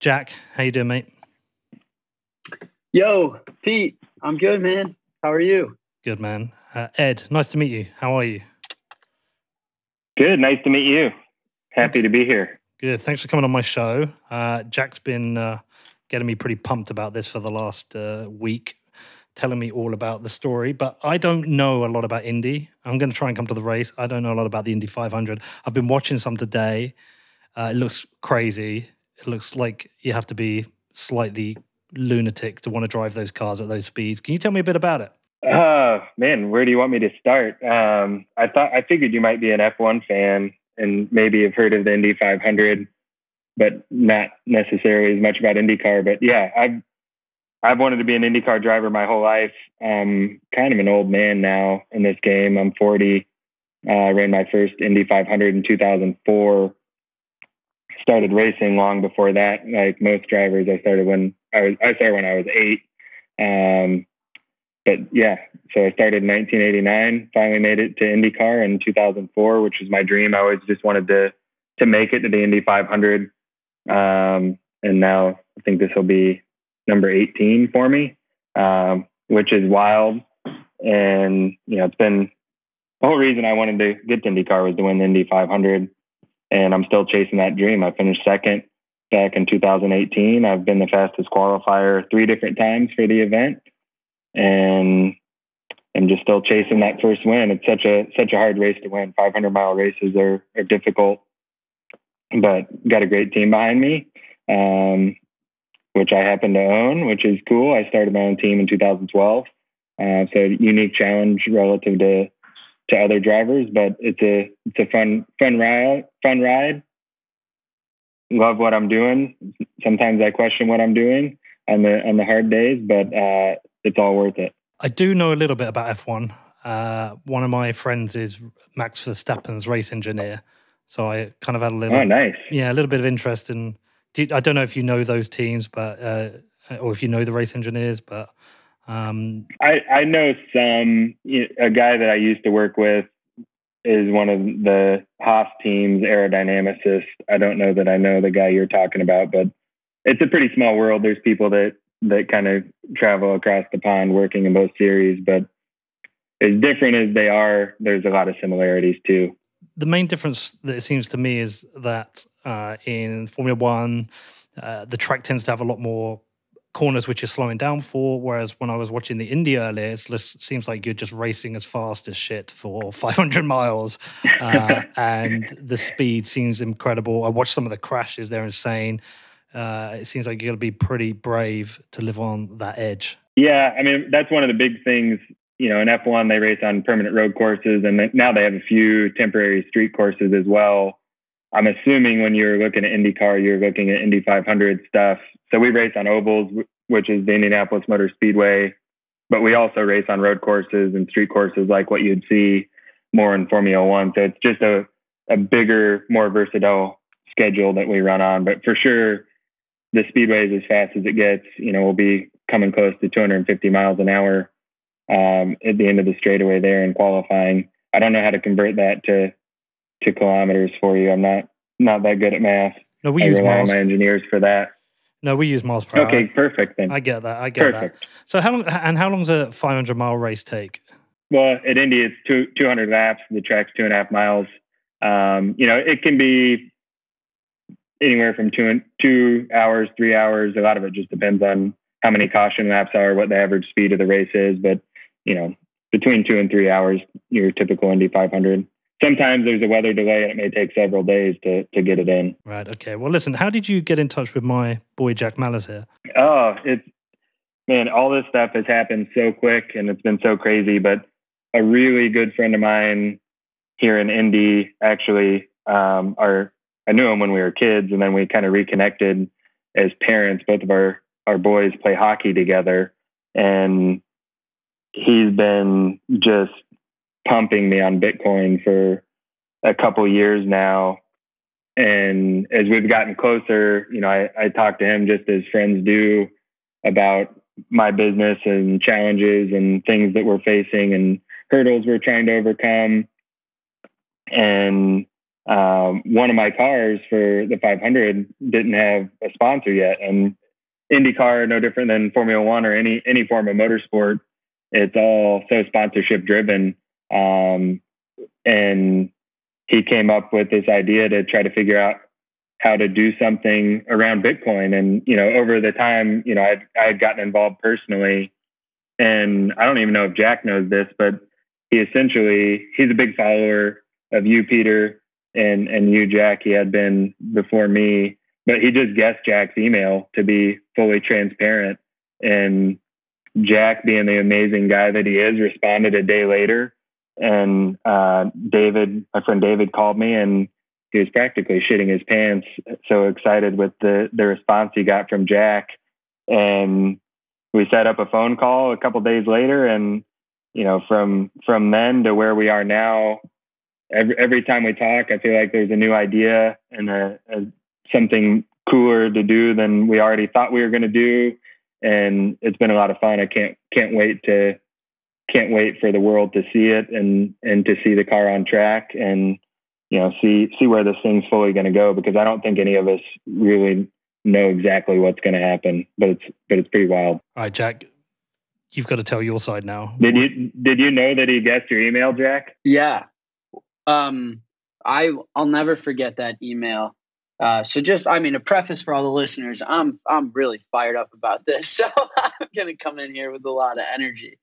Jack, how you doing, mate? Yo, Pete, I'm good, man. How are you? Good, man. Uh, Ed, nice to meet you. How are you? Good. Nice to meet you. Happy to be here. Good. Thanks for coming on my show. Uh, Jack's been uh, getting me pretty pumped about this for the last uh, week, telling me all about the story. But I don't know a lot about Indy. I'm going to try and come to the race. I don't know a lot about the Indy 500. I've been watching some today. Uh, it looks crazy. It looks like you have to be slightly lunatic to want to drive those cars at those speeds. Can you tell me a bit about it? Uh man, where do you want me to start? Um, I thought I figured you might be an F1 fan and maybe have heard of the Indy 500, but not necessarily as much about IndyCar. But yeah, I've I've wanted to be an IndyCar driver my whole life. I'm kind of an old man now in this game. I'm 40. Uh, I ran my first Indy 500 in 2004. Started racing long before that. Like most drivers, I started when I was I started when I was eight. Um, but yeah, so I started in 1989. Finally made it to IndyCar in 2004, which was my dream. I always just wanted to to make it to the Indy 500. Um, and now I think this will be number 18 for me, um, which is wild. And you know, it's been the whole reason I wanted to get to IndyCar was to win the Indy 500, and I'm still chasing that dream. I finished second back in 2018. I've been the fastest qualifier three different times for the event, and I'm just still chasing that first win. It's such a such a hard race to win. 500 mile races are are difficult, but got a great team behind me, um, which I happen to own, which is cool. I started my own team in 2012, uh, so unique challenge relative to to other drivers, but it's a it's a fun fun ride fun ride love what I'm doing. Sometimes I question what I'm doing on the on the hard days, but uh, it's all worth it. I do know a little bit about F1. Uh, one of my friends is Max Verstappen's race engineer, so I kind of had a little. Oh, nice. Yeah, a little bit of interest in. I don't know if you know those teams, but uh, or if you know the race engineers, but um, I I know some. A guy that I used to work with is one of the Haas team's aerodynamicists. I don't know that I know the guy you're talking about, but it's a pretty small world. There's people that that kind of travel across the pond working in both series, but as different as they are, there's a lot of similarities too. The main difference that it seems to me is that uh, in Formula One, uh, the track tends to have a lot more corners which is slowing down for. Whereas when I was watching the Indy earlier, it seems like you're just racing as fast as shit for 500 miles, uh, and the speed seems incredible. I watched some of the crashes; they're insane. Uh, it seems like you got to be pretty brave to live on that edge. Yeah, I mean that's one of the big things. You know, in F1 they race on permanent road courses, and now they have a few temporary street courses as well. I'm assuming when you're looking at IndyCar, you're looking at Indy 500 stuff. So we race on ovals, which is the Indianapolis Motor Speedway, but we also race on road courses and street courses like what you'd see more in Formula One. So it's just a, a bigger, more versatile schedule that we run on. But for sure, the speedway is as fast as it gets. You know, we'll be coming close to 250 miles an hour um, at the end of the straightaway there in qualifying. I don't know how to convert that to to kilometers for you. I'm not not that good at math. No, we I use miles. my engineers for that. No, we use miles per hour. Okay, perfect then. I get that. I get Perfect. that. So how long and how long does a 500 mile race take? Well, at Indy, it's two, 200 laps. The track's two and a half miles. Um, you know, it can be anywhere from two and two hours, three hours. A lot of it just depends on how many caution laps are, what the average speed of the race is. But you know, between two and three hours, your typical Indy 500. Sometimes there's a weather delay, and it may take several days to to get it in. Right. Okay. Well, listen. How did you get in touch with my boy Jack Mallers here? Oh, it's man, all this stuff has happened so quick and it's been so crazy. But a really good friend of mine here in Indy actually, um, our I knew him when we were kids, and then we kind of reconnected as parents. Both of our our boys play hockey together, and he's been just pumping me on Bitcoin for a couple years now. And as we've gotten closer, you know, I, I talk to him just as friends do about my business and challenges and things that we're facing and hurdles we're trying to overcome. And um, one of my cars for the 500 didn't have a sponsor yet, and IndyCar no different than Formula One or any any form of motorsport. It's all so sponsorship driven, um, and he came up with this idea to try to figure out how to do something around Bitcoin. And, you know, over the time, you know, I'd, I had gotten involved personally. And I don't even know if Jack knows this, but he essentially, he's a big follower of you, Peter, and, and you, Jack. He had been before me, but he just guessed Jack's email to be fully transparent. And Jack, being the amazing guy that he is, responded a day later. And uh, David, my friend David, called me and he was practically shitting his pants, so excited with the the response he got from Jack. And we set up a phone call a couple days later, and you know, from from then to where we are now, every every time we talk, I feel like there's a new idea and a, a something cooler to do than we already thought we were going to do, and it's been a lot of fun. I can't can't wait to can't wait for the world to see it and and to see the car on track and you know, see see where this thing's fully going to go because I don't think any of us really know exactly what's going to happen. But it's but it's pretty wild. All right, Jack, you've got to tell your side now. Did you did you know that he guessed your email, Jack? Yeah. Um, I I'll never forget that email. Uh, so just I mean a preface for all the listeners, I'm I'm really fired up about this. So I'm gonna come in here with a lot of energy.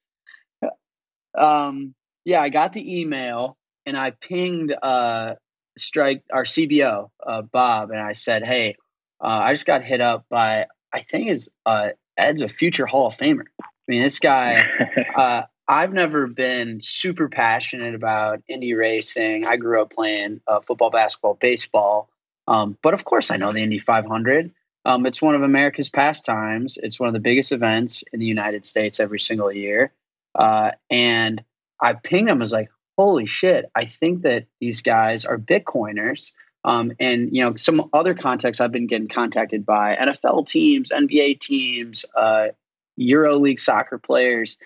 Um, yeah, I got the email and I pinged uh, Strike our CBO uh, Bob, and I said, "Hey, uh, I just got hit up by I think is uh, Ed's a future Hall of Famer. I mean, this guy." Uh, I've never been super passionate about Indy racing. I grew up playing uh, football, basketball, baseball, um, but of course, I know the Indy 500. Um, it's one of America's pastimes. It's one of the biggest events in the United States every single year. Uh, and I pinged him. I was like, holy shit, I think that these guys are Bitcoiners. Um, and you know, some other contexts I've been getting contacted by NFL teams, NBA teams, uh, Euro League soccer players.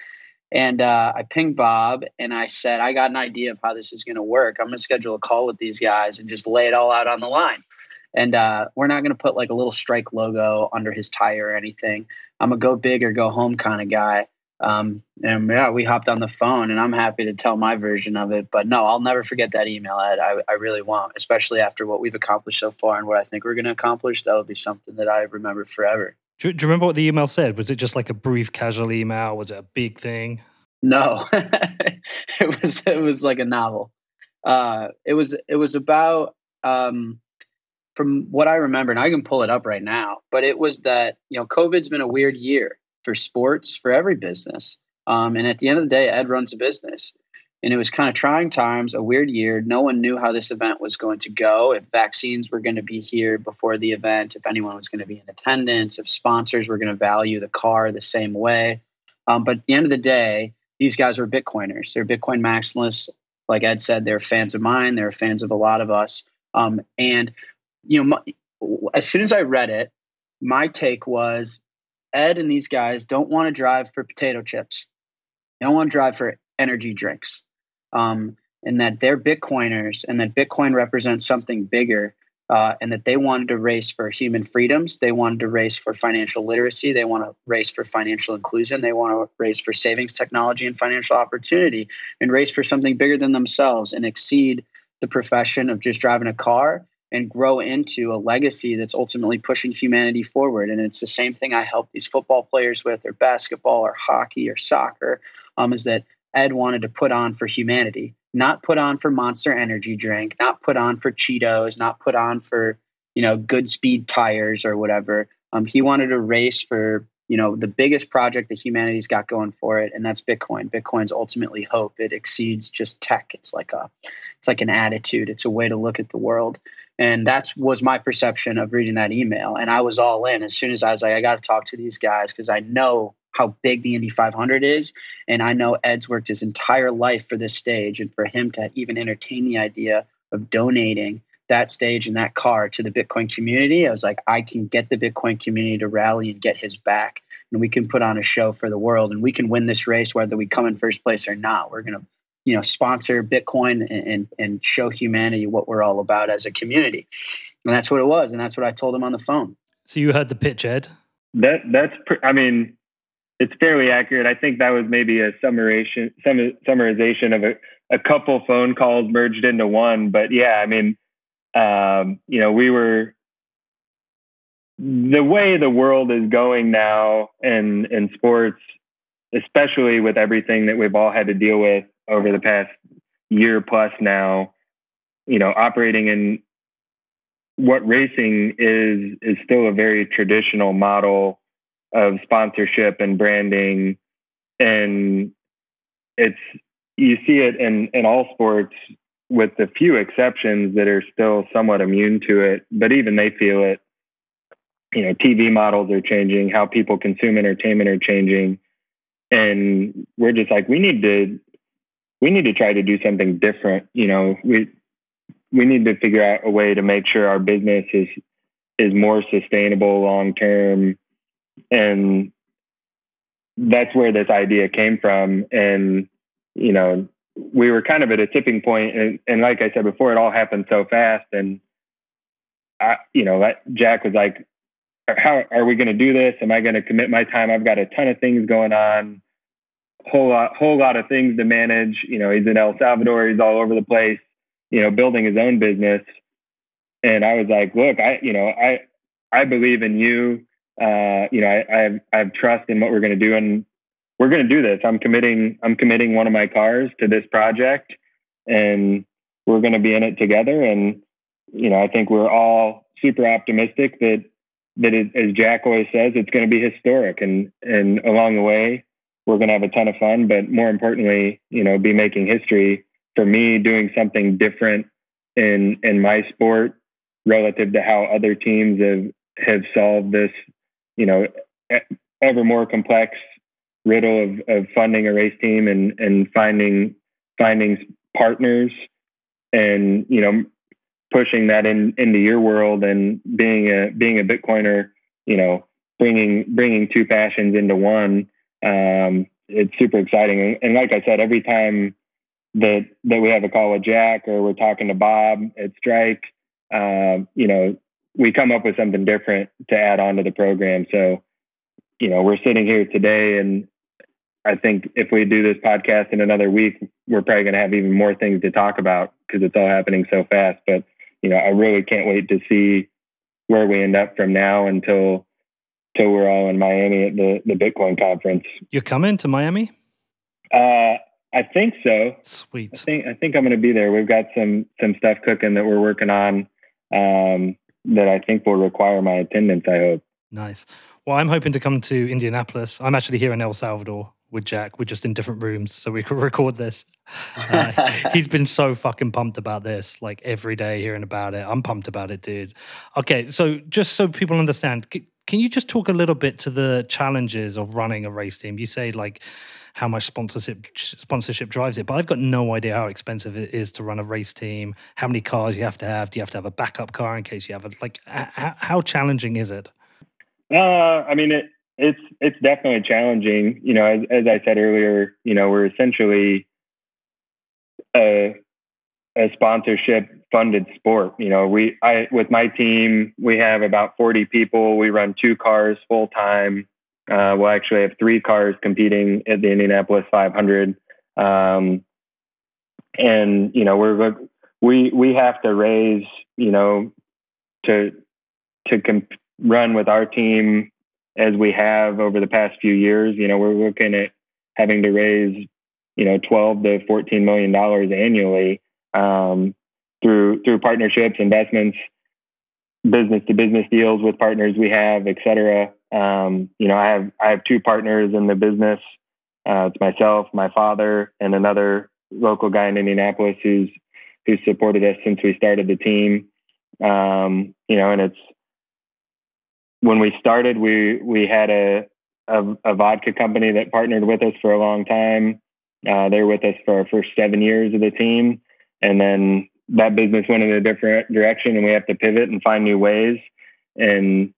And uh, I pinged Bob and I said, I got an idea of how this is going to work. I'm going to schedule a call with these guys and just lay it all out on the line. And uh, we're not going to put like a little strike logo under his tire or anything. I'm a go big or go home kind of guy. Um, and yeah, we hopped on the phone, and I'm happy to tell my version of it. But no, I'll never forget that email, Ed. I, I really won't, especially after what we've accomplished so far and what I think we're going to accomplish. That will be something that I remember forever. Do, do, you remember what the email said? Was it just like a brief, casual email? Was it a big thing? No, it was. It was like a novel. Uh, it was. It was about. Um, from what I remember, and I can pull it up right now, but it was that you know COVID's been a weird year for sports, for every business. Um, and at the end of the day, Ed runs a business. And it was kind of trying times, a weird year. No one knew how this event was going to go, if vaccines were going to be here before the event, if anyone was going to be in attendance, if sponsors were going to value the car the same way. Um, but at the end of the day, these guys were Bitcoiners. They're Bitcoin maximalists. Like Ed said, they're fans of mine. They're fans of a lot of us. Um, and, you know, my, as soon as I read it, my take was Ed and these guys don't want to drive for potato chips. They don't want to drive for energy drinks. Um, and that they're Bitcoiners and that Bitcoin represents something bigger uh, and that they wanted to race for human freedoms. They wanted to race for financial literacy. They want to race for financial inclusion. They want to race for savings technology and financial opportunity and race for something bigger than themselves and exceed the profession of just driving a car and grow into a legacy that's ultimately pushing humanity forward. And it's the same thing I help these football players with, or basketball, or hockey, or soccer, um, is that Ed wanted to put on for humanity, not put on for Monster Energy drink, not put on for Cheetos, not put on for you know good speed tires or whatever. Um, he wanted to race for you know the biggest project that humanity's got going for it and that's bitcoin. Bitcoin's ultimately hope. It exceeds just tech. It's like a it's like an attitude. It's a way to look at the world and that was my perception of reading that email and i was all in as soon as i was like i got to talk to these guys because i know how big the indy 500 is and i know ed's worked his entire life for this stage and for him to even entertain the idea of donating that stage and that car to the Bitcoin community, I was like, I can get the Bitcoin community to rally and get his back. And we can put on a show for the world and we can win this race whether we come in first place or not. We're going to you know sponsor Bitcoin and, and and show humanity what we're all about as a community. And that's what it was, and that's what I told him on the phone. So you heard the pitch, Ed. That that's I mean, it's fairly accurate. I think that was maybe a summarization sum, summarization of a, a couple phone calls merged into one. But yeah, I mean, um, you know, we were the way the world is going now in in sports, especially with everything that we've all had to deal with over the past year plus now, you know, operating in what racing is is still a very traditional model of sponsorship and branding. And it's you see it in in all sports with the few exceptions that are still somewhat immune to it but even they feel it. You know tv models are changing how people consume entertainment are changing. And we're just like we need to we need to try to do something different you know we we need to figure out a way to make sure our business is is more sustainable long term. And that's where this idea came from. And you know we were kind of at a tipping point and, and like i said before it all happened so fast. And i you know jack was like how are we going to do this? Am i going to commit my time? I've got a ton of things going on whole lot whole lot of things to manage you know he's in el salvador he's all over the place you know, building his own business. And I was like, look, I, you know, I, I believe in you. Uh, you know, I, I have, I have trust in what we're going to do and we're going to do this. I'm committing, I'm committing one of my cars to this project and we're going to be in it together. And, you know, I think we're all super optimistic that, that it, as Jack always says, it's going to be historic and, and along the way, we're going to have a ton of fun, but more importantly, you know, be making history. For me doing something different in in my sport relative to how other teams have have solved this you know ever more complex riddle of, of funding a race team and and finding finding partners and you know pushing that in into your world and being a being a bitcoiner you know bringing bringing two passions into one um, it's super exciting and, and like i said every time that that we have a call with Jack or we're talking to Bob at Strike, um, you know, we come up with something different to add on to the program. So, you know, we're sitting here today, and I think if we do this podcast in another week, we're probably going to have even more things to talk about because it's all happening so fast. But you know, I really can't wait to see where we end up from now until until we're all in Miami at the the Bitcoin conference. You're coming to Miami? Uh, I think so. Sweet. I think I think I'm going to be there. We've got some some stuff cooking that we're working on um, that I think will require my attendance. I hope. Nice. Well, I'm hoping to come to Indianapolis. I'm actually here in El Salvador with Jack. We're just in different rooms, so we could record this. Uh, he's been so fucking pumped about this, like every day hearing about it. I'm pumped about it, dude. Okay, so just so people understand, can you just talk a little bit to the challenges of running a race team? You say like how much sponsorship sponsorship drives it. But I've got no idea how expensive it is to run a race team. How many cars you have to have? Do you have to have a backup car in case you have a like? How, challenging is it? Uh, I mean, it, it's it's definitely challenging. You know, as, as I said earlier, you know, we're essentially a a sponsorship funded sport. You know, we I with my team, we have about 40 people. We run two cars full time. Uh, we'll actually have three cars competing at the Indianapolis 500. Um, and you know, we're we we have to raise, you know, to to comp- run with our team as we have over the past few years. You know, we're looking at having to raise, you know, 12 to 14 million dollars annually um, through through partnerships, investments, business to business deals with partners we have, et cetera. Um, you know, I have I have two partners in the business. Uh, it's myself, my father, and another local guy in Indianapolis who's who's supported us since we started the team. Um, you know, and it's when we started, we we had a, a, a vodka company that partnered with us for a long time. Uh, they were with us for our first seven years of the team, and then that business went in a different direction, and we have to pivot and find new ways. And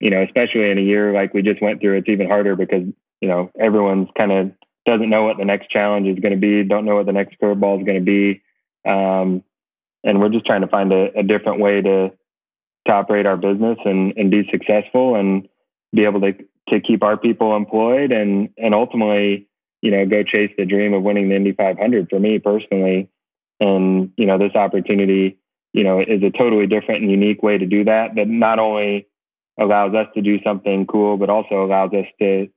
you know, especially in a year like we just went through, it's even harder because, you know, everyone's kind of doesn't know what the next challenge is going to be, don't know what the next curveball is going to be. Um, and we're just trying to find a, a, different way to, to operate our business and, and be successful and be able to, to keep our people employed and, and ultimately, you know, go chase the dream of winning the Indy 500 for me personally. And, you know, this opportunity, you know, is a totally different and unique way to do that, that not only allows us to do something cool, but also allows us to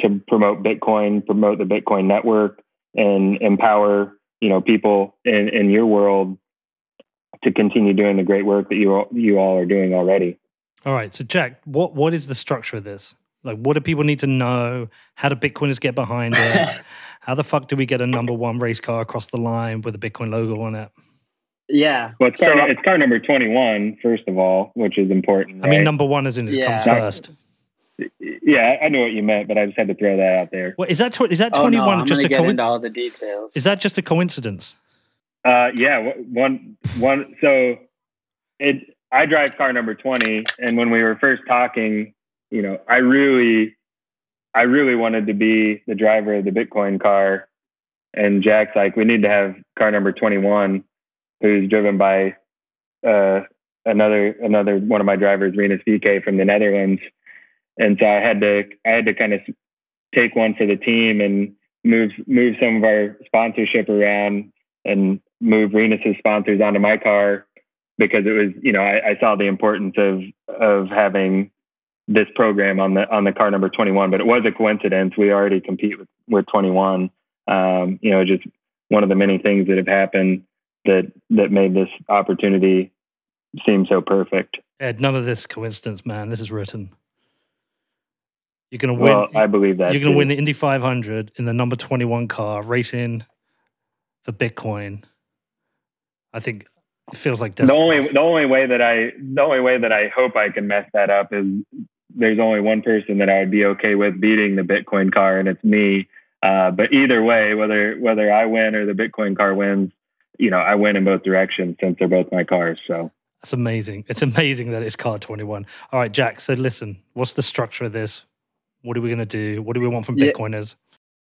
to promote Bitcoin, promote the Bitcoin network, and empower you know people in in your world to continue doing the great work that you all, you all are doing already. All right, so Jack, what what is the structure of this? Like, what do people need to know? How do Bitcoiners get behind it? How the fuck do we get a number one race car across the line with a Bitcoin logo on it? Yeah. Well, it's, car, so, it's car number 21, first of all, which is important. I mean, number one is in it yeah. comes first. Yeah, I know what you meant, but I just had to throw that out there. What is that? Tw- is that 21 oh, no, just a coincidence? all the details. Is that just a coincidence? Uh, yeah, one, one. So it, I drive car number 20. And when we were first talking, you know, I really, I really wanted to be the driver of the Bitcoin car. And Jack's like, we need to have car number 21 who's driven by uh, another another one of my drivers, Rinus VeeKay from the Netherlands. And so I had to I had to kind of take one for the team and move move some of our sponsorship around and move Rinus's sponsors onto my car because it was you know I, I saw the importance of of having this program on the on the car number 21 but it was a coincidence we already compete with with 21 um, you know just one of the many things that have happened that that made this opportunity seem so perfect. Ed, none of this coincidence, man. This is written. You're gonna win. Well, I believe that you're gonna win the Indy 500 in the number 21 car, racing for Bitcoin. I think it feels like the only the only way that I the only way that I hope I can mess that up is there's only one person that I would be okay with beating the Bitcoin car, and it's me. Uh, but either way, whether whether I win or the Bitcoin car wins, you know, I win in both directions since they're both my cars. So that's amazing. It's amazing that it's car 21. All right, Jack. So listen, what's the structure of this? What are we going to do? What do we want from yeah. Bitcoiners?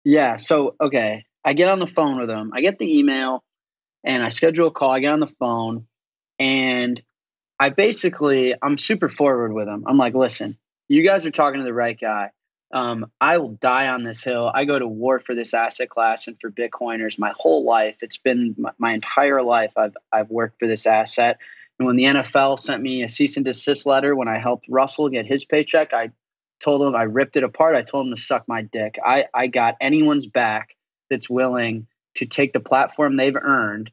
Yeah. So, okay. I get on the phone with them. I get the email and I schedule a call. I get on the phone and I basically, I'm super forward with them. I'm like, listen, you guys are talking to the right guy. Um, I will die on this hill. I go to war for this asset class and for Bitcoiners my whole life. It's been my, my, entire life. I've I've worked for this asset. And when the NFL sent me a cease and desist letter when I helped Russell get his paycheck, I told him I ripped it apart. I told him to suck my dick. I I got anyone's back that's willing to take the platform they've earned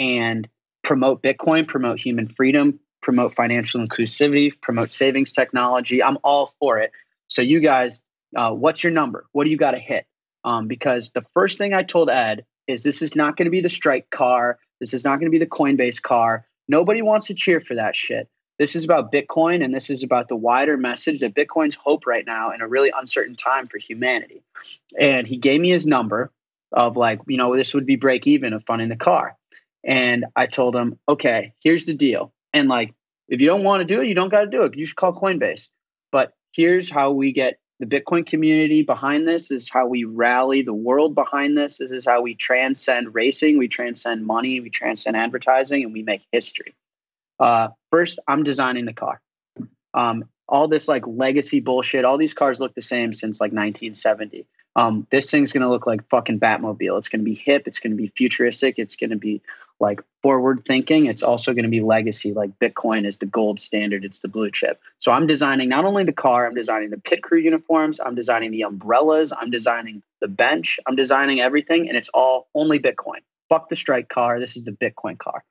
and promote Bitcoin, promote human freedom, promote financial inclusivity, promote savings technology. I'm all for it. So you guys uh, what's your number? What do you got to hit? Um, because the first thing I told Ed is this is not going to be the strike car. This is not going to be the Coinbase car. Nobody wants to cheer for that shit. This is about Bitcoin, and this is about the wider message that Bitcoin's hope right now in a really uncertain time for humanity. And he gave me his number of like, you know, this would be break even of funding the car. And I told him, okay, here's the deal. And like, if you don't want to do it, you don't got to do it. You should call Coinbase. But here's how we get the Bitcoin community behind this. this is how we rally the world behind this. This is how we transcend racing, we transcend money, we transcend advertising, and we make history. Uh, first, I'm designing the car. Um, all this like legacy bullshit. All these cars look the same since like 1970 um, this thing's going to look like fucking Batmobile. It's going to be hip. It's going to be futuristic. It's going to be like forward thinking. It's also going to be legacy. Like Bitcoin is the gold standard. It's the blue chip. So I'm designing not only the car, I'm designing the pit crew uniforms. I'm designing the umbrellas. I'm designing the bench. I'm designing everything, and it's all only Bitcoin. Fuck the strike car. This is the Bitcoin car.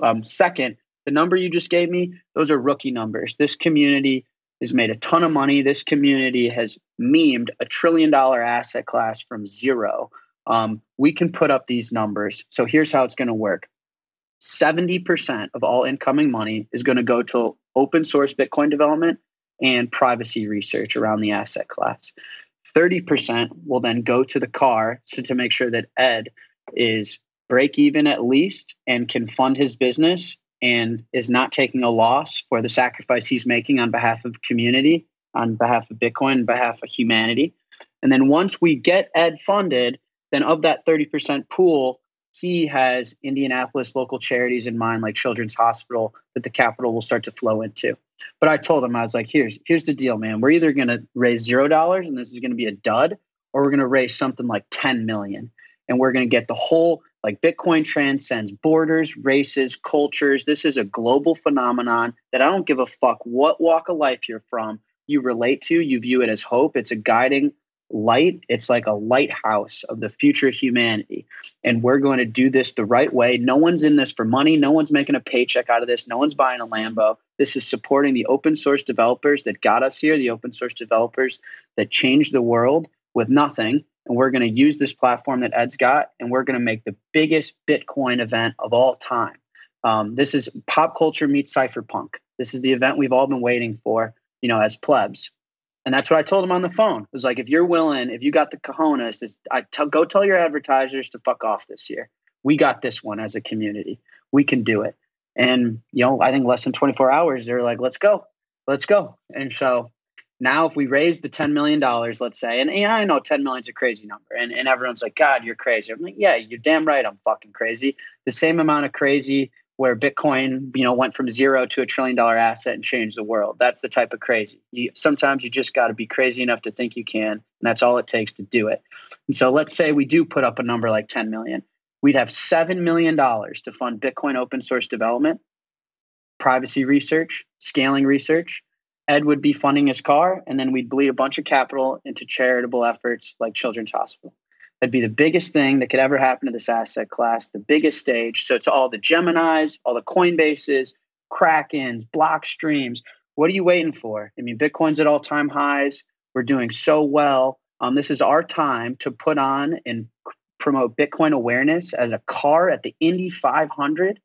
Um, second, the number you just gave me, those are rookie numbers. This community has made a ton of money. This community has memed a trillion dollar asset class from zero. Um, we can put up these numbers. So here's how it's going to work 70% of all incoming money is going to go to open source Bitcoin development and privacy research around the asset class. 30% will then go to the car so to make sure that Ed is break even at least and can fund his business and is not taking a loss for the sacrifice he's making on behalf of community, on behalf of Bitcoin, on behalf of humanity. And then once we get Ed funded, then of that 30% pool, he has Indianapolis local charities in mind, like Children's Hospital, that the capital will start to flow into. But I told him, I was like, here's here's the deal, man. We're either gonna raise zero dollars and this is gonna be a dud, or we're gonna raise something like 10 million. And we're gonna get the whole like Bitcoin transcends borders, races, cultures. This is a global phenomenon that I don't give a fuck what walk of life you're from, you relate to, you view it as hope. It's a guiding light. It's like a lighthouse of the future of humanity. And we're going to do this the right way. No one's in this for money. No one's making a paycheck out of this. No one's buying a Lambo. This is supporting the open source developers that got us here, the open source developers that changed the world with nothing. And we're going to use this platform that Ed's got, and we're going to make the biggest Bitcoin event of all time. Um, this is pop culture meets cypherpunk. This is the event we've all been waiting for, you know, as plebs. And that's what I told him on the phone. It was like, if you're willing, if you got the cojones, this, I t- go tell your advertisers to fuck off this year. We got this one as a community. We can do it. And, you know, I think less than 24 hours, they're like, let's go, let's go. And so now if we raise the $10 million, let's say, and yeah, I know 10 million is a crazy number. And, and everyone's like, God, you're crazy. I'm like, yeah, you're damn right. I'm fucking crazy. The same amount of crazy where Bitcoin, you know, went from zero to a trillion dollar asset and changed the world. That's the type of crazy. You, sometimes you just got to be crazy enough to think you can, and that's all it takes to do it. And so let's say we do put up a number like 10 million. We'd have $7 million to fund Bitcoin open source development, privacy research, scaling research. Ed would be funding his car, and then we'd bleed a bunch of capital into charitable efforts like Children's Hospital. That'd be the biggest thing that could ever happen to this asset class, the biggest stage. So to all the Geminis, all the Coinbases, Krakens, Blockstreams, what are you waiting for? I mean, Bitcoin's at all time highs. We're doing so well. Um, this is our time to put on and promote Bitcoin awareness as a car at the Indy 500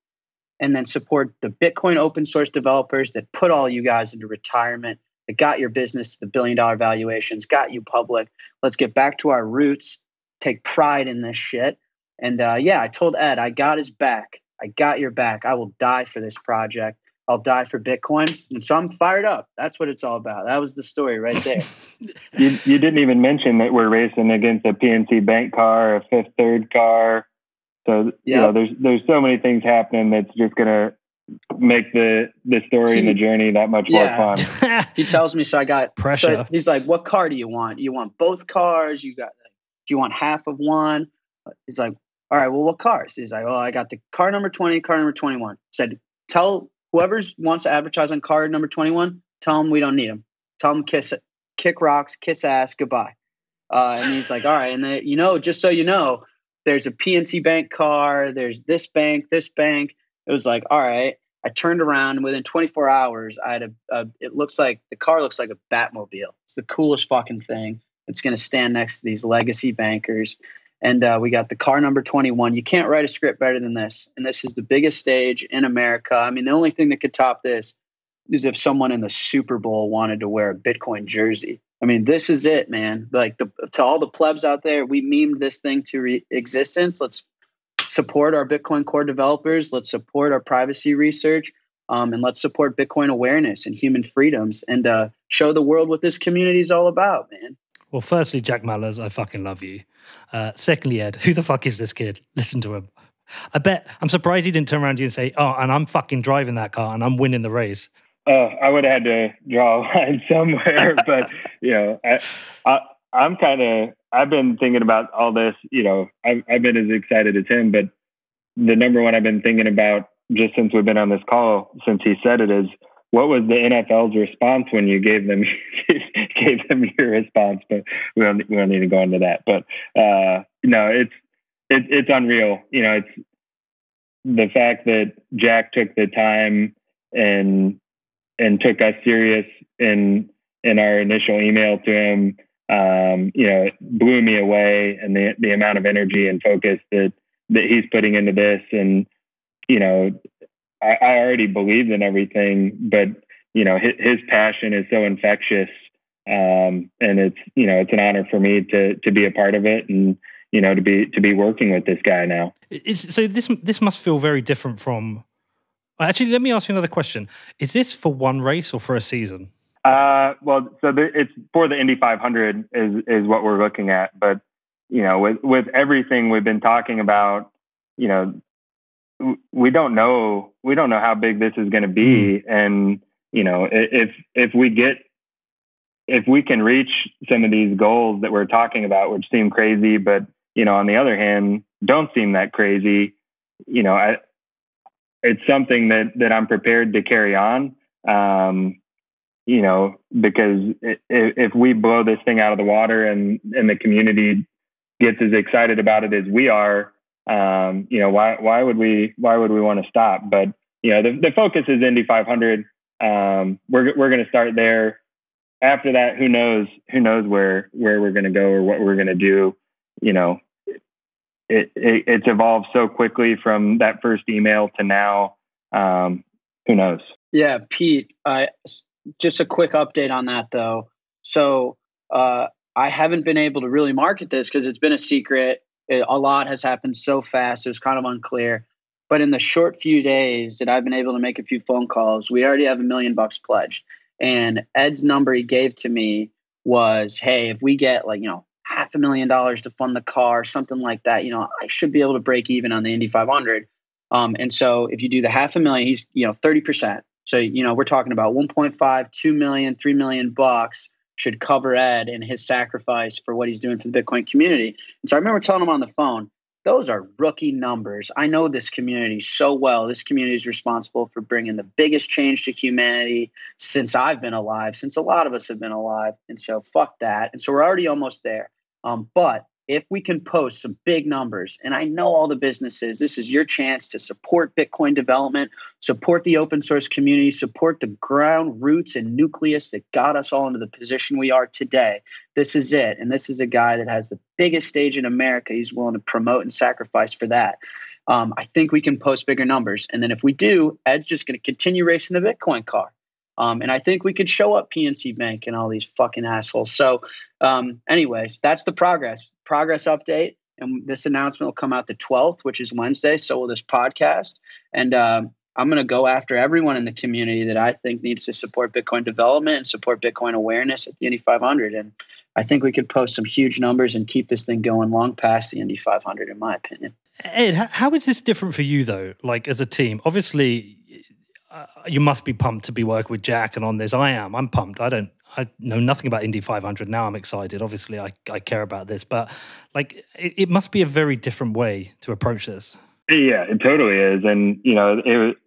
and then support the Bitcoin open source developers that put all you guys into retirement, that got your business to the billion dollar valuations, got you public. Let's get back to our roots take pride in this shit. And uh, yeah, I told Ed, I got his back. I got your back. I will die for this project. I'll die for Bitcoin. And so I'm fired up. That's what it's all about. That was the story right there. you, you didn't even mention that we're racing against a PNC bank car, a fifth third car. So yep. you know, there's there's so many things happening that's just gonna make the the story and the journey that much yeah. more fun. he tells me so I got pressure. So he's like, What car do you want? You want both cars? You got do you want half of one? He's like, all right, well, what cars? He's like, oh, I got the car number 20, car number 21. Said, tell whoever's wants to advertise on car number 21, tell them we don't need them. Tell them kiss kick rocks, kiss ass, goodbye. Uh, and he's like, all right. And then, you know, just so you know, there's a PNC bank car, there's this bank, this bank. It was like, all right. I turned around and within 24 hours, I had a, a, it looks like the car looks like a Batmobile. It's the coolest fucking thing. It's going to stand next to these legacy bankers. And uh, we got the car number 21. You can't write a script better than this. And this is the biggest stage in America. I mean, the only thing that could top this is if someone in the Super Bowl wanted to wear a Bitcoin jersey. I mean, this is it, man. Like the, to all the plebs out there, we memed this thing to re- existence. Let's support our Bitcoin core developers. Let's support our privacy research. Um, and let's support Bitcoin awareness and human freedoms and uh, show the world what this community is all about, man. Well, firstly, Jack Mallers, I fucking love you. Uh, secondly, Ed, who the fuck is this kid? Listen to him. I bet I'm surprised he didn't turn around to you and say, "Oh, and I'm fucking driving that car and I'm winning the race." Oh, I would have had to draw a line somewhere, but you know, I, I I'm kind of I've been thinking about all this. You know, I've, I've been as excited as him, but the number one I've been thinking about just since we've been on this call, since he said it, is what was the NFL's response when you gave them gave them your response? But we don't we don't need to go into that. But uh, no, it's it, it's unreal. You know, it's the fact that Jack took the time and and took us serious in in our initial email to him. Um, you know, it blew me away, and the the amount of energy and focus that that he's putting into this, and you know, I, I already believed in everything, but you know, his, his passion is so infectious. Um, and it's, you know, it's an honor for me to, to be a part of it and, you know, to be, to be working with this guy now. Is, so this, this must feel very different from, actually, let me ask you another question. Is this for one race or for a season? Uh, well, so the, it's for the Indy 500 is is what we're looking at, but you know, with with everything we've been talking about, you know, we don't know we don't know how big this is going to be, mm. and you know, if if we get if we can reach some of these goals that we're talking about, which seem crazy, but you know, on the other hand, don't seem that crazy, you know, I, it's something that that I'm prepared to carry on. Um, you know, because if, if we blow this thing out of the water and and the community gets as excited about it as we are, um, you know, why why would we why would we want to stop? But you know, the, the focus is Indy 500. Um, we're we're going to start there. After that, who knows? Who knows where where we're going to go or what we're going to do? You know, it, it, it's evolved so quickly from that first email to now. Um, who knows? Yeah, Pete. I just a quick update on that though. So uh, I haven't been able to really market this because it's been a secret. It, a lot has happened so fast; it was kind of unclear. But in the short few days that I've been able to make a few phone calls, we already have a million bucks pledged. And Ed's number he gave to me was, "Hey, if we get like you know half a million dollars to fund the car, something like that, you know, I should be able to break even on the Indy 500." Um, and so if you do the half a million, he's you know thirty percent. So you know we're talking about 1.5, 2 million, 3 million bucks should cover Ed and his sacrifice for what he's doing for the Bitcoin community. And so I remember telling him on the phone, those are rookie numbers. I know this community so well. This community is responsible for bringing the biggest change to humanity since I've been alive, since a lot of us have been alive. And so, fuck that. And so, we're already almost there. Um, but if we can post some big numbers, and I know all the businesses, this is your chance to support Bitcoin development, support the open source community, support the ground roots and nucleus that got us all into the position we are today. This is it. And this is a guy that has the biggest stage in America. He's willing to promote and sacrifice for that. Um, I think we can post bigger numbers. And then if we do, Ed's just going to continue racing the Bitcoin car. Um, and I think we could show up PNC Bank and all these fucking assholes. So, um, anyways, that's the progress progress update. And this announcement will come out the 12th, which is Wednesday. So will this podcast. And um, I'm going to go after everyone in the community that I think needs to support Bitcoin development and support Bitcoin awareness at the Indy 500. And I think we could post some huge numbers and keep this thing going long past the Indy 500, in my opinion. Ed, how is this different for you though? Like as a team, obviously uh, you must be pumped to be working with Jack and on this. I am. I'm pumped. I don't. I know nothing about Indy 500 now. I'm excited. Obviously, I, I care about this, but like it, it must be a very different way to approach this. Yeah, it totally is, and you know, it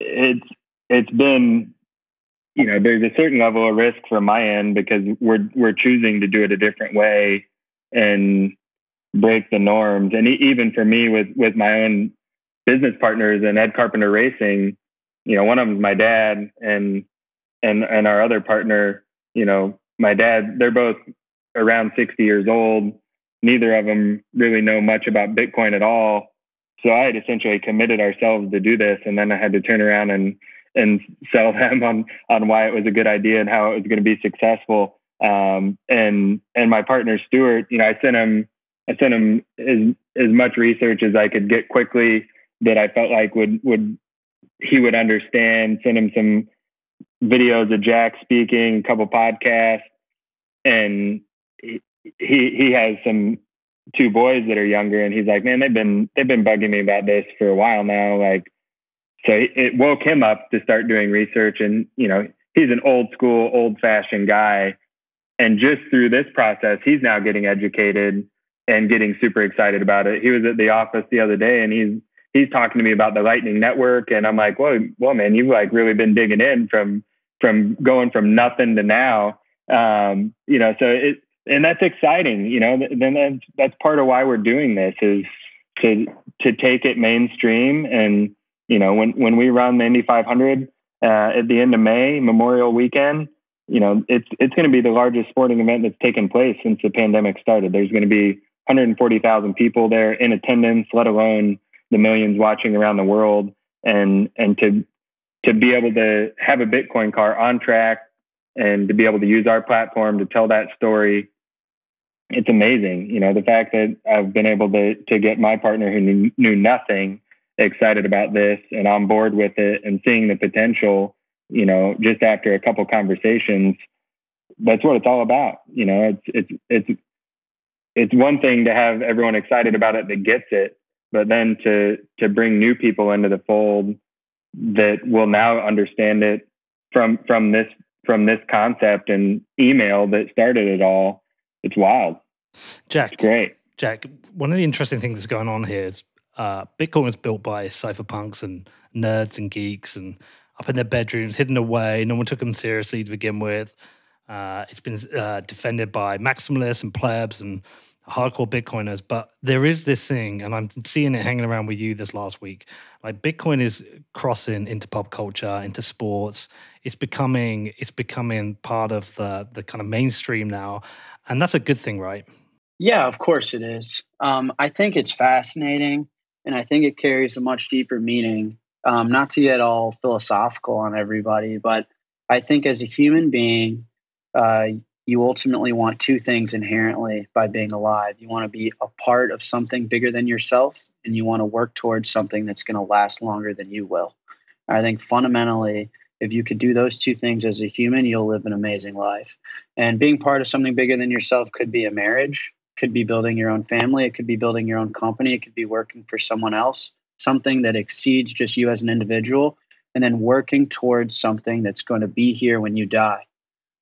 it's it's been you know there's a certain level of risk from my end because we're we're choosing to do it a different way and break the norms and even for me with with my own business partners and ed carpenter racing you know, one of them's my dad and and and our other partner, you know, my dad, they're both around 60 years old. Neither of them really know much about Bitcoin at all. So I had essentially committed ourselves to do this, and then I had to turn around and and sell them on on why it was a good idea and how it was going to be successful. Um, and and my partner Stuart, you know, I sent him I sent him as as much research as I could get quickly that I felt like would would he would understand, send him some videos of Jack speaking, a couple podcasts, and he he has some two boys that are younger, and he's like, man, they've been they've been bugging me about this for a while now. Like, so it woke him up to start doing research, and you know, he's an old school, old fashioned guy, and just through this process, he's now getting educated and getting super excited about it. He was at the office the other day, and he's he's talking to me about the Lightning Network, and I'm like, well, well, man, you've like really been digging in from from going from nothing to now. Um, you know, so it and that's exciting. You know, then that's that's part of why we're doing this is to to take it mainstream. And you know, when when we run the Indy 500 uh, at the end of May, Memorial Weekend. You know, it's it's going to be the largest sporting event that's taken place since the pandemic started. There's going to be 140,000 people there in attendance, let alone the millions watching around the world and and to to be able to have a Bitcoin car on track and to be able to use our platform to tell that story, it's amazing. You know, the fact that I've been able to to get my partner who knew, knew nothing excited about this and on board with it and seeing the potential. you know, just after a couple conversations, that's what it's all about. You know, it's it's it's it's one thing to have everyone excited about it that gets it, but then to to bring new people into the fold that will now understand it from from this from this concept and email that started it all. It's wild. Jack, it's great. Jack, one of the interesting things that's going on here is uh, Bitcoin was built by cypherpunks and nerds and geeks and up in their bedrooms, hidden away. No one took them seriously to begin with. Uh, it's been uh, defended by maximalists and plebs and hardcore Bitcoiners. But there is this thing, and I'm seeing it hanging around with you this last week. Like Bitcoin is crossing into pop culture, into sports. It's becoming it's becoming part of the the kind of mainstream now, and that's a good thing, right? Yeah, of course it is. Um, I think it's fascinating, and I think it carries a much deeper meaning. Um, not to get all philosophical on everybody, but I think as a human being, uh, you ultimately want two things inherently by being alive. You want to be a part of something bigger than yourself, and you want to work towards something that's going to last longer than you will. I think fundamentally, if you could do those two things as a human, you'll live an amazing life. And being part of something bigger than yourself could be a marriage, could be building your own family, it could be building your own company, it could be working for someone else, something that exceeds just you as an individual, and then working towards something that's going to be here when you die.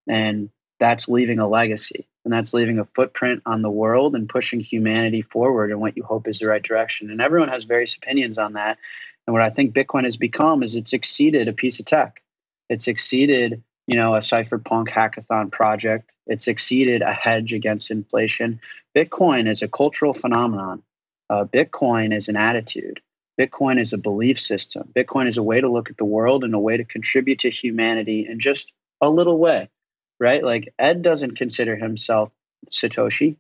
And that's leaving a legacy and that's leaving a footprint on the world and pushing humanity forward in what you hope is the right direction. And everyone has various opinions on that. And what I think Bitcoin has become is it's exceeded a piece of tech. It's exceeded, you know, a cypherpunk hackathon project. It's exceeded a hedge against inflation. Bitcoin is a cultural phenomenon. Uh, Bitcoin is an attitude. Bitcoin is a belief system. Bitcoin is a way to look at the world and a way to contribute to humanity in just a little way right? Like Ed doesn't consider himself Satoshi.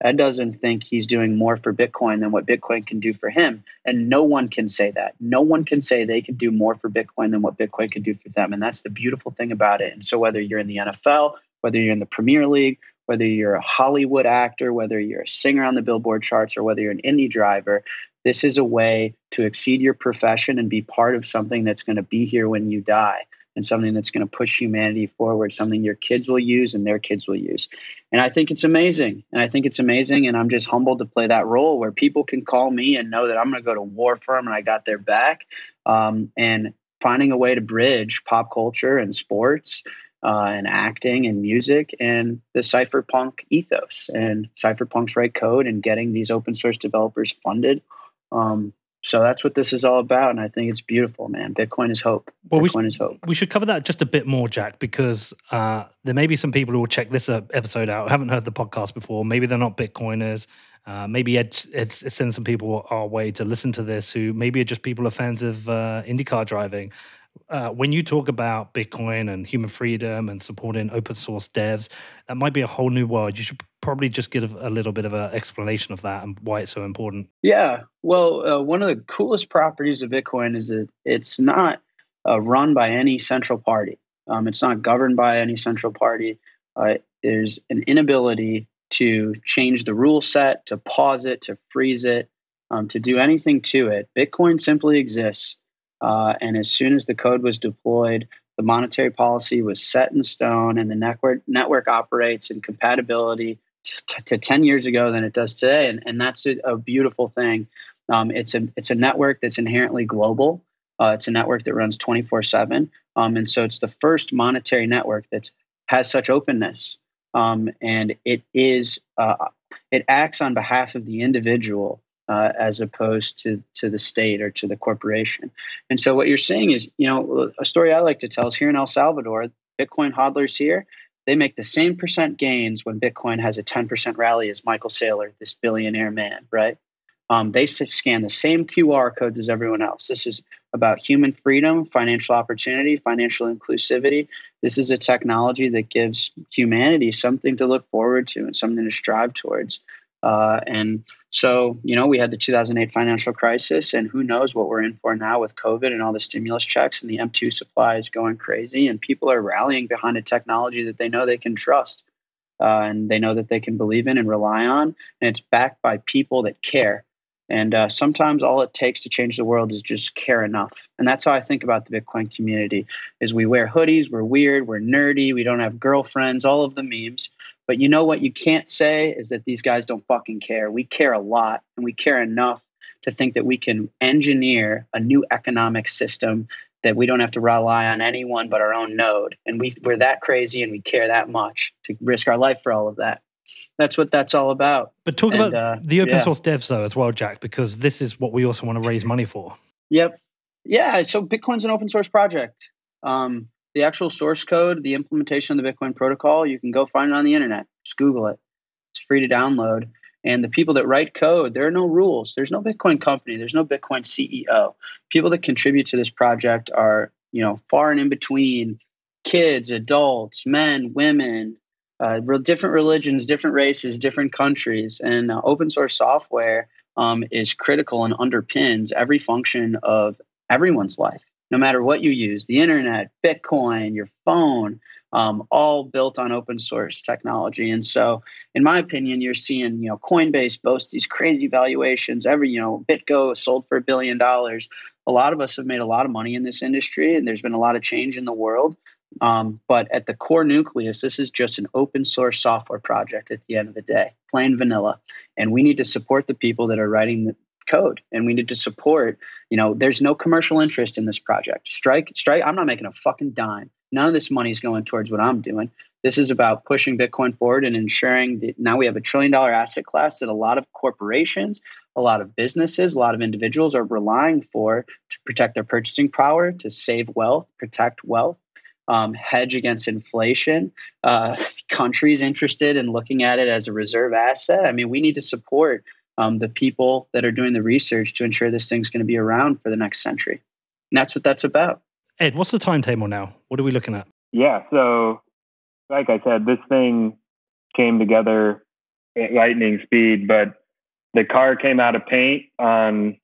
Ed doesn't think he's doing more for Bitcoin than what Bitcoin can do for him. And no one can say that. No one can say they can do more for Bitcoin than what Bitcoin can do for them. And that's the beautiful thing about it. And so, whether you're in the NFL, whether you're in the Premier League, whether you're a Hollywood actor, whether you're a singer on the Billboard charts, or whether you're an Indy driver, this is a way to exceed your profession and be part of something that's going to be here when you die and something that's going to push humanity forward, something your kids will use and their kids will use. And I think it's amazing. And I think it's amazing. And I'm just humbled to play that role where people can call me and know that I'm going to go to war for them and I got their back. Um, and finding a way to bridge pop culture and sports uh, and acting and music and the cypherpunk ethos and cypherpunk's write code and getting these open source developers funded. Um, so that's what this is all about and i think it's beautiful man. Bitcoin is hope. Well, bitcoin we, is hope. we should cover that just a bit more jack because uh, there may be some people who will check this uh, episode out haven't heard the podcast before. Maybe they're not bitcoiners. Uh, maybe it, it's, it sends some people our way to listen to this who maybe are just people are fans of uh, IndyCar driving uh, when you talk about Bitcoin and human freedom and supporting open source devs, that might be a whole new world. You should probably just give a little bit of an explanation of that and why it's so important. Yeah. Well, uh, one of the coolest properties of Bitcoin is that it's not uh, run by any central party, um, it's not governed by any central party. Uh, there's an inability to change the rule set, to pause it, to freeze it, um, to do anything to it. Bitcoin simply exists. Uh, and as soon as the code was deployed, the monetary policy was set in stone, and the network network operates in compatibility t- to 10 years ago than it does today. And, and that's a, a beautiful thing. Um, it's a it's a network that's inherently global. Uh, it's a network that runs 24 um, 7. And so it's the first monetary network that has such openness. Um, and it is uh, it acts on behalf of the individual uh, as opposed to to the state or to the corporation. And so what you're saying is, you know, a story I like to tell is here in El Salvador, Bitcoin hodlers here, they make the same percent gains when Bitcoin has a 10% rally as Michael Saylor, this billionaire man, right? Um, they scan the same QR codes as everyone else. This is about human freedom, financial opportunity, financial inclusivity. This is a technology that gives humanity something to look forward to and something to strive towards. Uh, and so, you know, we had the 2008 financial crisis, and who knows what we're in for now with COVID and all the stimulus checks, and the M2 supply is going crazy, and people are rallying behind a technology that they know they can trust. Uh, and they know that they can believe in and rely on. And it's backed by people that care. And uh, sometimes all it takes to change the world is just care enough. And that's how I think about the Bitcoin community is we wear hoodies, we're weird, we're nerdy, we don't have girlfriends, all of the memes. But you know what you can't say is that these guys don't fucking care. We care a lot and we care enough to think that we can engineer a new economic system that we don't have to rely on anyone but our own node. And we, we're that crazy and we care that much to risk our life for all of that that's what that's all about. But talk and, about uh, the open yeah. source devs though as well, Jack, because this is what we also want to raise money for. Yep. Yeah. So Bitcoin's an open source project. Um, the actual source code, the implementation of the Bitcoin protocol, you can go find it on the internet. Just Google it. It's free to download. And the people that write code, there are no rules. There's no Bitcoin company. There's no Bitcoin CEO. People that contribute to this project are, you know, far and in between kids, adults, men, women, uh, different religions, different races, different countries, and uh, open source software um, is critical and underpins every function of everyone's life, no matter what you use the internet, Bitcoin, your phone, um, all built on open source technology. And so, in my opinion, you're seeing, you know, Coinbase boast these crazy valuations. Every, you know, BitGo sold for a billion dollars. A lot of us have made a lot of money in this industry, and there's been a lot of change in the world. Um, but at the core nucleus, this is just an open source software project at the end of the day, plain vanilla. And we need to support the people that are writing the code and we need to support, you know, there's no commercial interest in this project. Strike, strike, I'm not making a fucking dime. None of this money is going towards what I'm doing. This is about pushing Bitcoin forward and ensuring that now we have a trillion dollar asset class that a lot of corporations, a lot of businesses, a lot of individuals are relying for to protect their purchasing power, to save wealth, protect wealth um, hedge against inflation. Uh, countries interested in looking at it as a reserve asset. I mean, we need to support um, the people that are doing the research to ensure this thing's going to be around for the next century. And that's what that's about. Ed, what's the timetable now? What are we looking at? Yeah, so like I said, this thing came together at lightning speed, but the car came out of paint on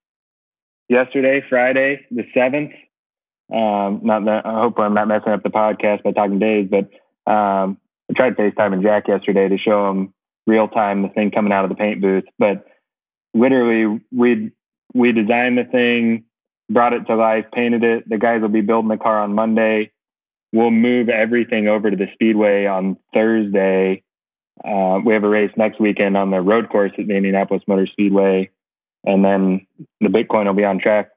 yesterday, Friday, the 7th. Um, not that, I hope I'm not messing up the podcast by talking days, but um, I tried FaceTiming Jack yesterday to show him real time the thing coming out of the paint booth. But literally, we we designed the thing, brought it to life, painted it. The guys will be building the car on Monday. We'll move everything over to the speedway on Thursday. Uh, we have a race next weekend on the road course at the Indianapolis Motor Speedway, and then the Bitcoin will be on track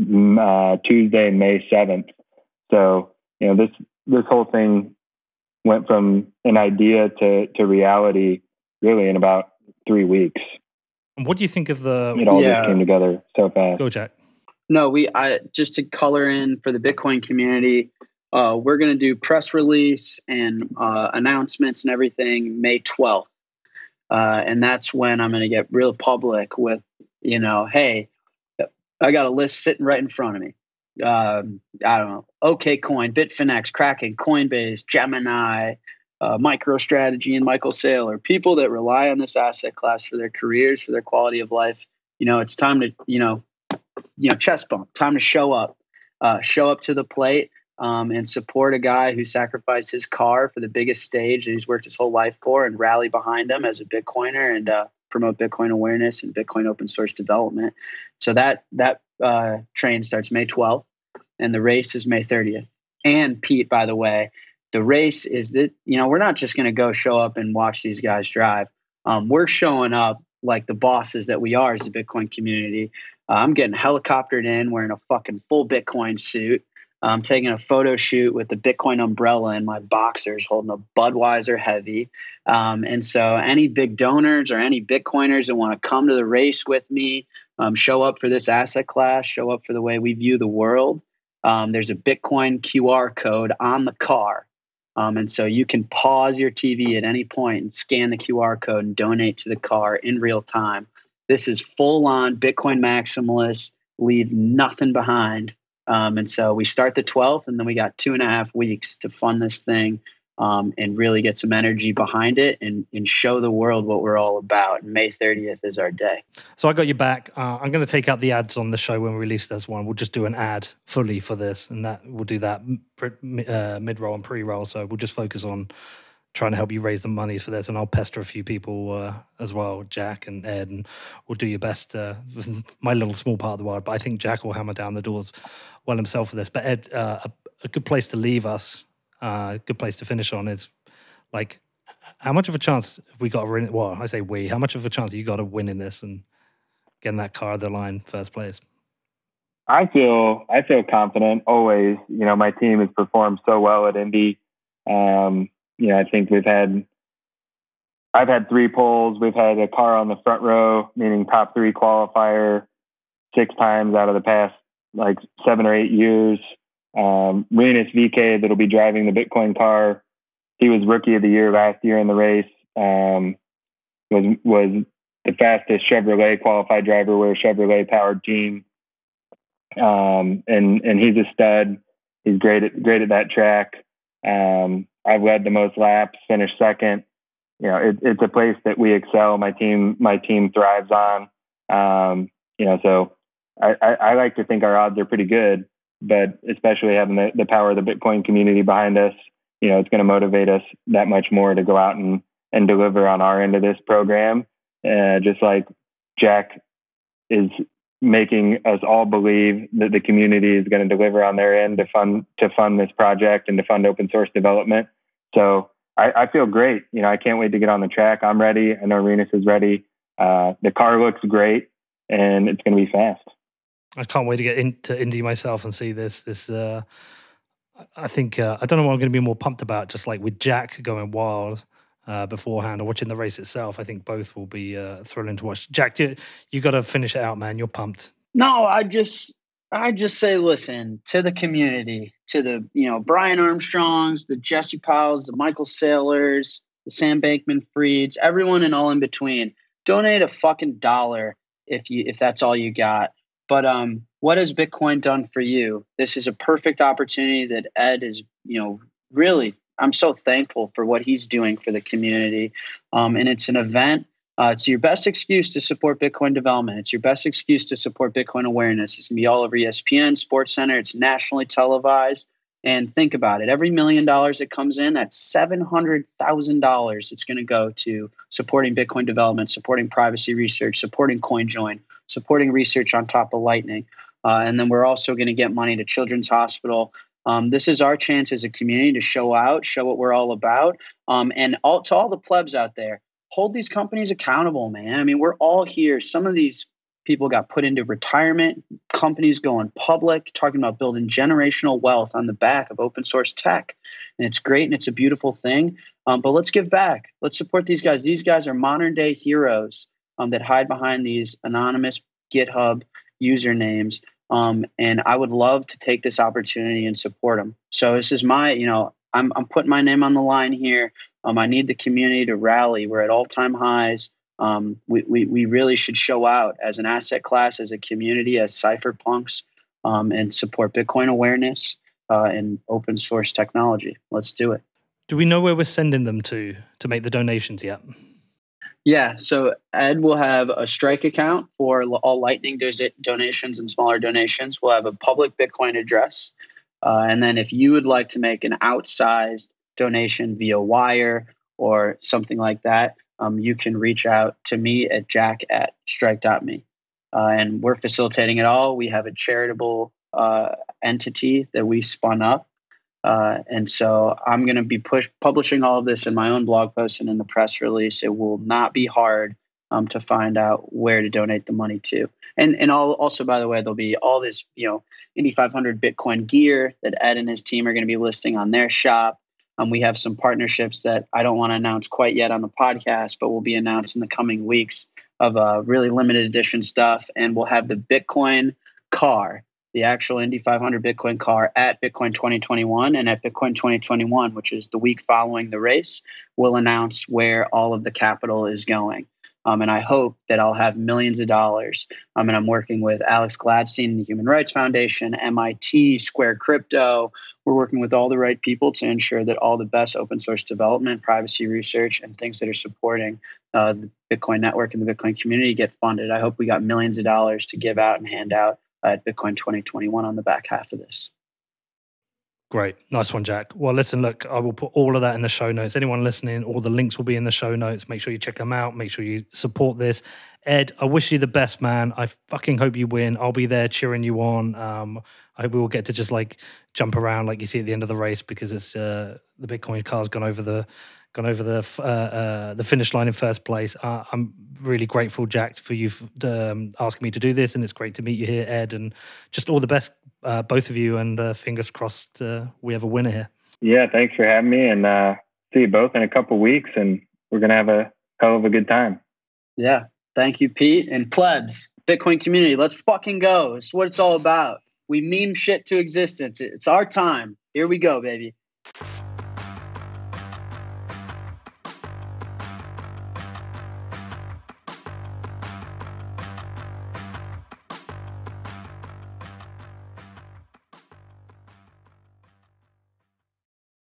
uh, Tuesday, May 7th. So, you know, this, this whole thing went from an idea to, to reality really in about three weeks. What do you think of the? It all yeah. just came together so fast. Go, Jack. No, we. I just to color in for the Bitcoin community. Uh, we're going to do press release and uh, announcements and everything May twelfth, uh, and that's when I'm going to get real public with you know, hey, I got a list sitting right in front of me. Um, I don't know, OKCoin, Bitfinex, Kraken, Coinbase, Gemini, uh, MicroStrategy, and Michael Saylor, people that rely on this asset class for their careers, for their quality of life. You know, it's time to, you know, you know, chest bump, time to show up, uh, show up to the plate um, and support a guy who sacrificed his car for the biggest stage that he's worked his whole life for and rally behind him as a Bitcoiner and uh, promote Bitcoin awareness and Bitcoin open source development. So that that uh, train starts May 12th, and the race is May 30th. And Pete, by the way, the race is that you know we're not just going to go show up and watch these guys drive. Um, we're showing up like the bosses that we are as a Bitcoin community. Uh, I'm getting helicoptered in wearing a fucking full Bitcoin suit. I'm taking a photo shoot with the Bitcoin umbrella and my boxers holding a Budweiser heavy. Um, and so, any big donors or any Bitcoiners that want to come to the race with me, um, show up for this asset class, show up for the way we view the world. Um, there's a Bitcoin QR code on the car. Um, and so you can pause your TV at any point and scan the QR code and donate to the car in real time. This is full on Bitcoin maximalist, leave nothing behind um, and so we start the 12th, and then we got two and a half weeks to fund this thing um, and really get some energy behind it and, and show the world what we're all about. May 30th is our day. So I got you back. Uh, I'm going to take out the ads on the show when we release this one. We'll just do an ad fully for this, and that we'll do that uh, mid roll and pre roll. So we'll just focus on trying to help you raise the money for this, and I'll pester a few people uh, as well, Jack and Ed, and we'll do your best. Uh, my little small part of the world, but I think Jack will hammer down the doors well himself for this. But Ed, uh, a, a, good place to leave us, uh, good place to finish on is like, how much of a chance have we got to win? Well, I say we. How much of a chance have you got to win in this and getting that car of the line first place? I feel I feel confident always. You know, my team has performed so well at Indy. Um, you know, I think we've had I've had three poles. We've had a car on the front row, meaning top three qualifier, six times out of the past like seven or eight years. Um, Rinus VeeKay that'll be driving the Bitcoin car. He was rookie of the year last year in the race. Um, was was the fastest Chevrolet qualified driver. We're a Chevrolet powered team. Um, and and he's a stud. He's great at great at that track. Um, I've led the most laps, finished second. You know, it, it's a place that we excel. My team my team thrives on. Um, you know, so I, I, I, like to think our odds are pretty good, but especially having the, the power of the Bitcoin community behind us, you know, it's going to motivate us that much more to go out and and deliver on our end of this program. Uh, just like Jack is making us all believe that the community is going to deliver on their end to fund to fund this project and to fund open source development. So I, I feel great. You know, I can't wait to get on the track. I'm ready. I know Rinus is ready. Uh, the car looks great, and it's going to be fast. I can't wait to get into Indy myself and see this. This, uh, I think uh, I don't know what I'm going to be more pumped about. Just like with Jack going wild uh, beforehand or watching the race itself, I think both will be uh, thrilling to watch. Jack, you, you got to finish it out, man. You're pumped. No, I just I just say, listen to the community, to the you know Brian Armstrongs, the Jesse Powells, the Michael Saylors, the Sam Bankman Frieds, everyone and all in between. Donate a fucking dollar if you if that's all you got. But um, what has Bitcoin done for you? This is a perfect opportunity that Ed is, you know, really I'm so thankful for what he's doing for the community. Um, and it's an event. Uh, it's your best excuse to support Bitcoin development. It's your best excuse to support Bitcoin awareness. It's going to be all over ESPN, Sports Center. It's nationally televised. And think about it every million dollars that comes in, that's $700,000 it's going to go to supporting Bitcoin development, supporting privacy research, supporting CoinJoin, supporting research on top of Lightning. Uh, and then we're also going to get money to Children's Hospital, um, this is our chance as a community to show out, show what we're all about, um, and all, to all the plebs out there, hold these companies accountable, man. I mean, we're all here. Some of these people got put into retirement, companies going public, talking about building generational wealth on the back of open source tech, and it's great and it's a beautiful thing. Um, but let's give back. Let's support these guys. These guys are modern day heroes um, that hide behind these anonymous GitHub usernames um, and I would love to take this opportunity and support them. So this is my, you know, I'm, I'm putting my name on the line here. Um, I need the community to rally. We're at all time highs. Um, we, we, we really should show out as an asset class, as a community, as cypherpunks, um, and support Bitcoin awareness uh, and open source technology. Let's do it. Do we know where we're sending them to to make the donations yet? Yeah, so Ed will have a Strike account for all Lightning donations and smaller donations. We'll have a public Bitcoin address. Uh, and then if you would like to make an outsized donation via wire or something like that, um, you can reach out to me at jack at strike.me. Uh, and we're facilitating it all. We have a charitable uh, entity that we spun up uh, and so I'm going to be push, publishing all of this in my own blog post and in the press release. It will not be hard um, to find out where to donate the money to. And and also, by the way, there'll be all this you know Indy 500 Bitcoin gear that Ed and his team are going to be listing on their shop. Um, we have some partnerships that I don't want to announce quite yet on the podcast, but will be announced in the coming weeks of uh, really limited edition stuff. And we'll have the Bitcoin car the actual Indy 500 Bitcoin car at Bitcoin 2021 and at Bitcoin 2021, which is the week following the race, will announce where all of the capital is going. Um, and I hope that I'll have millions of dollars. Um, and I'm working with Alex Gladstein, the Human Rights Foundation, MIT, Square Crypto. We're working with all the right people to ensure that all the best open source development, privacy research, and things that are supporting uh, the Bitcoin network and the Bitcoin community get funded. I hope we got millions of dollars to give out and hand out at Bitcoin 2021 on the back half of this. Great. Nice one, Jack. Well, listen, look, I will put all of that in the show notes. Anyone listening, all the links will be in the show notes. Make sure you check them out. Make sure you support this. Ed, I wish you the best, man. I fucking hope you win. I'll be there cheering you on. Um, I hope we will get to just like jump around like you see at the end of the race because it's uh, the Bitcoin car's gone over the gone over the uh, uh, the finish line in first place. Uh, I'm really grateful, Jack, for you um, asking me to do this, and it's great to meet you here, Ed, and just all the best, uh, both of you, and uh, fingers crossed uh, we have a winner here. Yeah, thanks for having me, and see you both in a couple weeks, and we're gonna have a hell of a good time. Yeah, thank you, Pete and plebs, Bitcoin community. Let's fucking go. It's what it's all about. We meme shit to existence. It's our time. Here we go, baby.